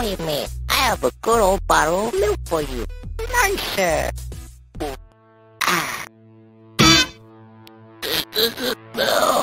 Sorry, me. I have a good old bottle of milk for you. Nicer. Ah. This is milk.